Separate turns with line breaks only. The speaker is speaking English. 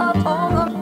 Up all the